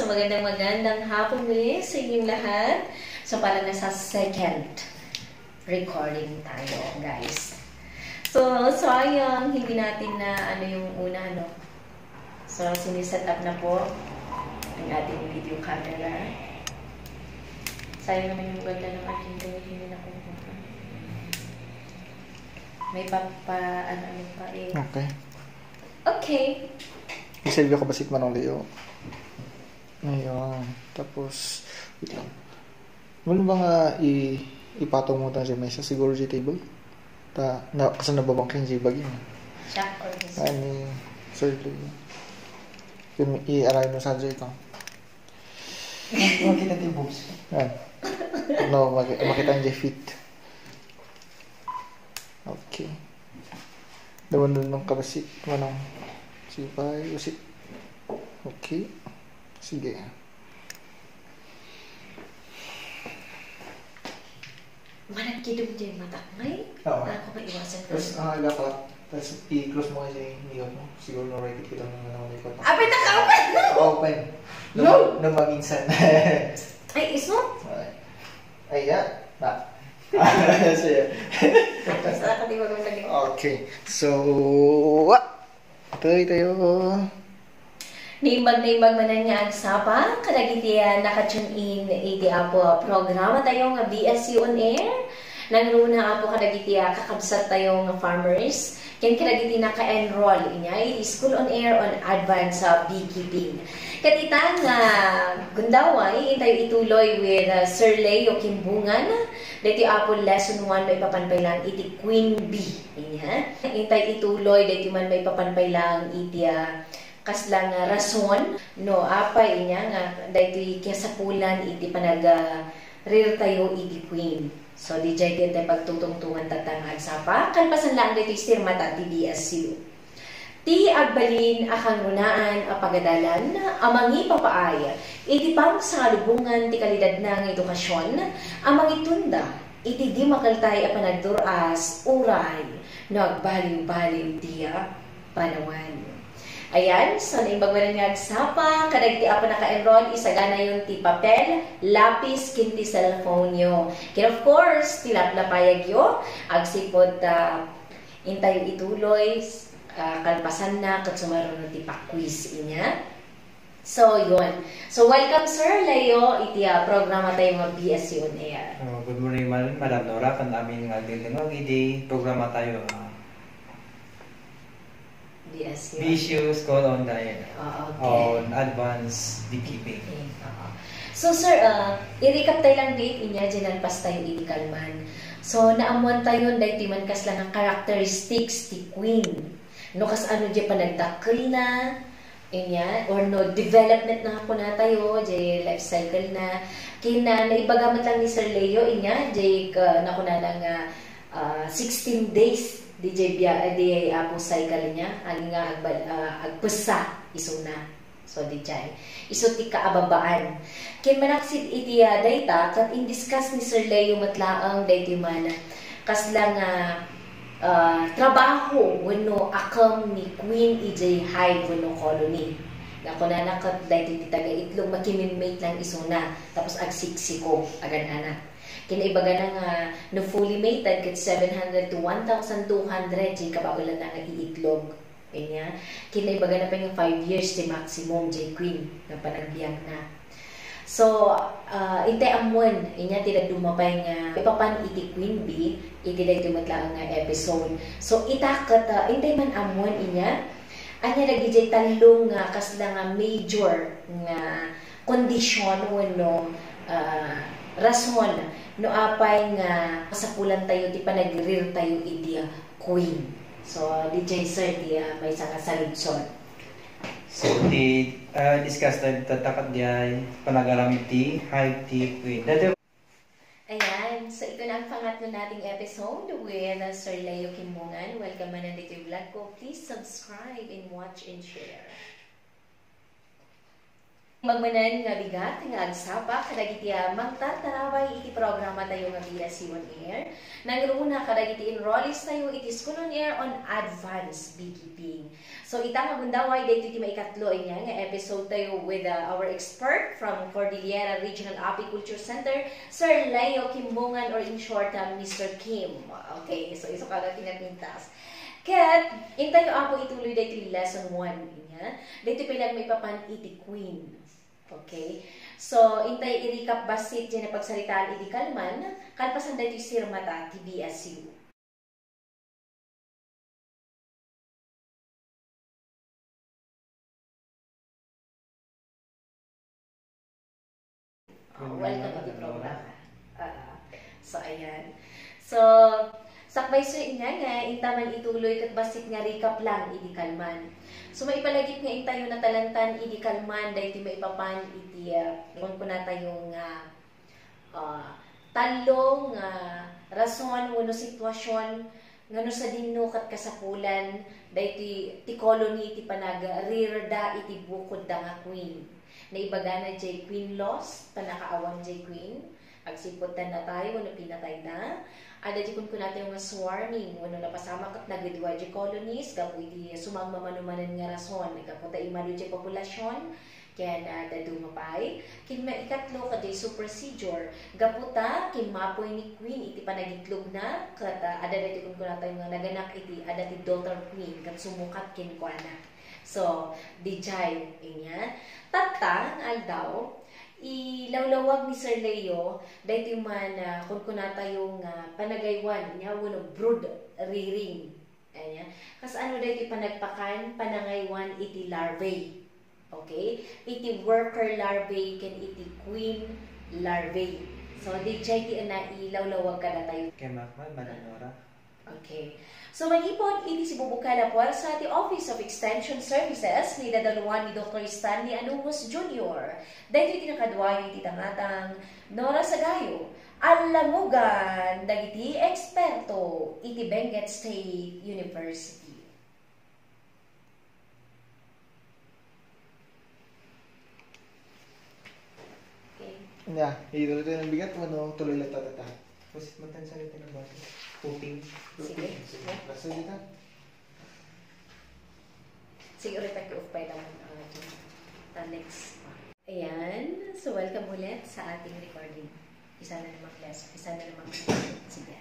So magandang magandang hapon muli sa inyong lahat. So parang nasa second recording tayo, guys. So, sayang, hindi natin na ano yung una, no? So, siniset up na po ang ating video camera. Sayang naman yung ganda ng ating gawin, hindi na kumuha. May papa, ano, ano pa eh. Okay. Okay. Isilvio ka basit manong Leo. Ayun. Tapos, wait lang. Wala ba nga i ipatong mo tayo sa mesa siguro sa table? Ta, na, kasi nababangkin si. Shock or his Ani, sir. Yun, i-aray mo sa dyan ito. Makita yung boobs. Yan. No, mak- makita niya fit. Okay. Dawan doon ng kabasi. Manong. Sige pa, usit. Okay. Sige. Manang kidum dyan mata. May? Oo. Ako ba iwasan ko? Tapos, ang aga pa. Tapos, i-close mo kasi yung likod mo. Siguro na-ready kita ng likod mo. Abay, naka-open! Open. No! Nung maginsan. Ay, iso? Ay, ya. Na. Sige. Okay. So, what? Tuloy tayo. Nimbag-nimbag man niya ang sapa, kadagiti nakatune in iti apo programa tayo nga BSC on air. Nangruna apo kadagiti kakabsat tayo nga farmers. Ken kadagiti naka-enroll inya iti school on air on advanced sa beekeeping. Katita nga gundaway tayo ituloy with uh, Sir Leo Kimbungan. Dito apo lesson 1 may papanpay lang iti Queen Bee. Inya. Intay ituloy dito man may papanpay lang iti uh, kaslang nga rason no apay inya nga daytoy kasapulan iti panaga rir tayo iti queen. So di jay din tayo pagtutungtungan tatangag sapa kalpasan lang daytoy sirmat ti BSU ti agbalin akang runaan a pagadalan amangi papaay iti pang sa lubungan ti kalidad ng edukasyon amangi tunda iti di makaltay a panagduras uray. No agbaliw-baliw tiya panawan Ayan, so naimbagwanan nga agsapa, kadagti apa naka-enroll, isagana yung ti papel, lapis, kinti cellphone yo. Kaya of course, tilaplapayag yo, agsipod uh, intayo ituloy, uh, kalpasan na, katsumaro no ti pakwiz inya. So, yun. So, welcome Sir Leo, iti uh, programa tayo mga BSC on Air. Uh, good morning, Madam Nora. Kan amin nga dilingog, idi programa tayo. Uh, BSC. BSU School on Diet. Oh, okay. On Advanced Beekeeping. Okay, oo. So sir, uh, i-recap tayo lang date inya, dyan pas tayo inikalman. So naamuan tayo dahil ti man kas lang ang characteristics ti queen. No kas ano dyan panagdakkel na, inya, or no development na ako na tayo, dyan life cycle na. Kina naibagamat lang ni Sir Leo inya, dyan uh, na na ng uh, 16 days DJ biya di apo cycle niya. Ani nga agbal uh, agpesa isuna so DJ iso ti kaababaan ken manaksid iti uh, data kat indiscuss ni Sir Leo matlaang dayti man kas lang uh, uh, trabaho wenno akam ni Queen EJ Hive wenno colony. Na nakat dayti ti taga itlog makimimate lang isuna tapos agsiksiko agan anak kinaibaga na nga no fully mated ket 700 to 1,200 jay kabaulan na nga iitlog kanya. Kinaibaga na pa yung 5 years ti maximum jay queen nga panagbiyak na. So uh, ite amon inya tida dumapay nga ipapan iti queen bee iti day tumatlaan nga episode. So itakat uh, ite man amon inya anya lagi jay talong nga kasla nga major nga condition no uh, rason no apay nga kasapulan tayo ti panagrir tayo idi queen. So DJ sir di uh, may nga saludson. So, di uh, discuss tayo tatakat diay panagaramit ti Hive ti Queen. Dati Ayan, so ito na ang pangatlo nating episode with uh, Sir Leo Kimbungan. Welcome man nandito yung vlog ko. Please subscribe and watch and share. Magmanan nga bigat nga agsapa kadagiti magtataraway iti programa tayo nga via C1 Air. Nangruna kadagiti enrollees tayo iti School on Air on Advanced Beekeeping. So ita magundaway dito iti maikatlo niya nga episode tayo with uh, our expert from Cordillera Regional Apiculture Center, Sir Leo Kimbungan or in short uh, Mr. Kim. Okay, so iso kada tinapintas. Kat, intay ko ako ituloy dito lesson 1 niya. Dito pilang may papan iti queen. Okay? So, intay i-recap basit dyan pagsalitaan iti kalman, kalpasan dito sirmata ti BSU. Oh, welcome to the program. Uh, so, ayan. So, sakbay so nga nga, intaman ituloy kat basit nga recap lang idi kalman. So maipalagip nga intayo na talantan idi kalman dahil ti maipapan iti uh, kung kunata yung uh, uh, talong uh, rason wano sitwasyon ngano sa dinno kat kasapulan dahil ti, ti colony ti panag rirda iti bukod da nga queen. Naibaga na jay queen lost, panakaawan jay queen agsiputan na tayo, wano pinatay na. Ada di kun natin yung swarming, wano napasama kat nagidwa di colonies, kapo iti sumagmamanumanan nga rason, nagkapunta imalo di populasyon, kaya na dadu mapay. Kin maikatlo ka di procedure, gaputa, kin mapoy ni queen, iti panagitlog na, kat uh, ada dati kun natin nga naganak iti, ada ti daughter queen, kat sumukat kin ko anak. So, di jay, inya. Tatang, aldaw, ilawlawag ni Sir Leo dahil man uh, kung kunata yung uh, panagaywan niya wano brood rearing Anya. Kas ano dahil panagpakan panangaywan iti larvae. Okay? Iti worker larvae can iti queen larvae. So, di chay ti na ilawlawag ka na tayo. Kay Macman, Mananora. Okay. So, manipon, iti si Bubukala po sa the Office of Extension Services ni dadaluan ni Dr. Stanley Anungos Jr. Dahil iti nakadwa iti tangatang Nora Sagayo, alamugan dagiti eksperto iti Benguet State University. Okay. Yeah, ituloy tayo ng bigat, ano, tuloy lang tatata. Pusit mo tan sa litin ng baso. Pooping. Sige. Basta dito. Siguro take-off pa lang uh, the next. Ayan. So, welcome ulit sa ating recording. Isa na naman class. Isa na naman class. Sige.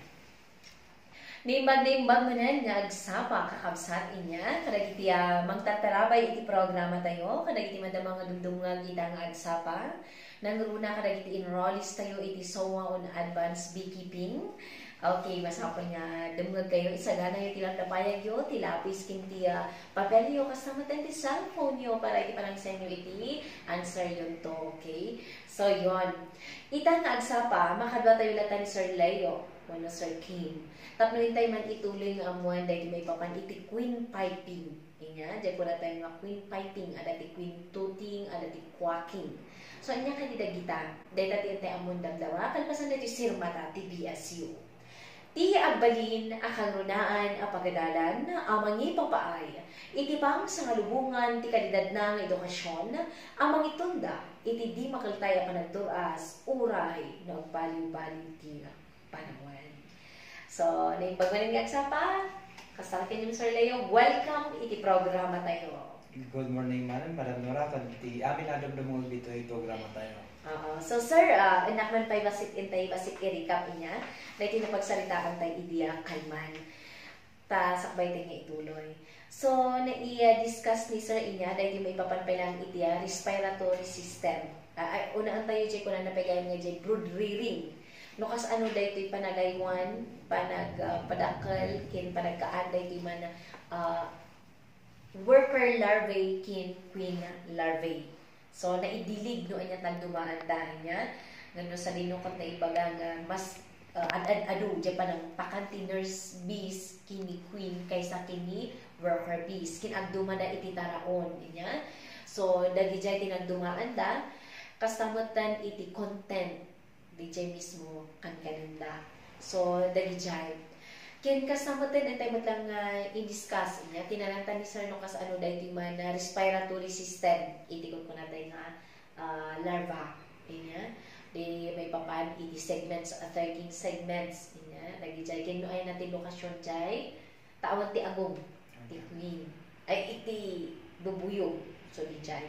Nimbag-nimbag mo na nga agsapa kakabsat inya. Kadagiti uh, magtatarabay iti programa tayo. Kadagiti man mga dumdumag kita nga agsapa. Nangruna kadagiti enrollees tayo iti SOA on Advanced Beekeeping. Okay, masapon nga dumugag kayo isagana yung tilang tapayag yo, tilapis kinti uh, papel yo kasama tayo ti cellphone yo para iti parang sa iti answer yun to, okay? So, yon Ita nga agsapa, makadwa tayo latan Sir Leo, wala Sir Kim. Tapno hintay man ituloy nga amuan dahil may papan iti queen piping. Inya, dahil po tayo nga queen piping, ada ti queen tooting, ada ti quacking. So, anya ka didagita, dahil tati tayo amun damdawa, kalpasan na ti sirmata ti BSU. Ti agbalin a kangrunaan a pagadalan a mangi papaay. Iti pang sa ngalubungan ti kalidad ng edukasyon a mangitunda iti di makaltay a panagturas uray na agbaliw-baliw ti panawan. So, naipagmanin nga sa pa, kasalakin yung Sir Leo, welcome iti programa tayo. Good morning, Manan. Mananora. Kanti amin adab na mga dito ay programa tayo. Oo. So, sir, uh, inakman pa'y basit intay basit i-recap niya. Dahil tinapagsalitaan tayo idiya kalman. Ta sakbay tayo ituloy. So, na-i-discuss ni sir inya dahil may papanpay lang idiya respiratory system. Uh, una ang tayo dyan ko na napagayon nga dyan brood rearing. No kas ano dahil ito'y panagaywan, panag uh, padakal, kin panagkaan dahil ito'y man uh, worker larvae kin queen larvae. So, naidilig no anya tagdumaan dahil niya. Ngano sa linukot na ibaga nga mas uh, ad-ad-adu dyan pa ng pakanti nurse bees kini queen kaysa kini worker bees. Kinagduma na iti taraon niya. So, dagi dyan tinagdumaan da, kasamutan iti content DJ mismo kan kananda. So, dali jive. Ken kas naman tayo matlang ah, uh, in-discuss eh, niya, tinanangtan ni sir no kas ano dahil di man uh, respiratory system, itikot ko natin nga uh, larva. Inya. Di may papan, i segments, uh, 13 segments. Inya. Lagi jay. Ken ay natin lokasyon jay, tawag ti agog, ti queen. Ay, iti bubuyog. So, di jay.